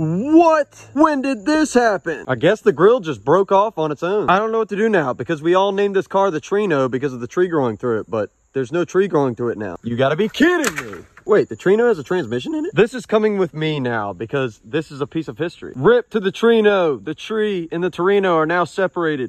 What? When did this happen? I guess the grill just broke off on its own. I don't know what to do now because we all named this car the Trino because of the tree growing through it, but there's no tree growing through it now. You gotta be kidding me. Wait, the Trino has a transmission in it? This is coming with me now because this is a piece of history. Rip to the Trino. The tree and the Torino are now separated.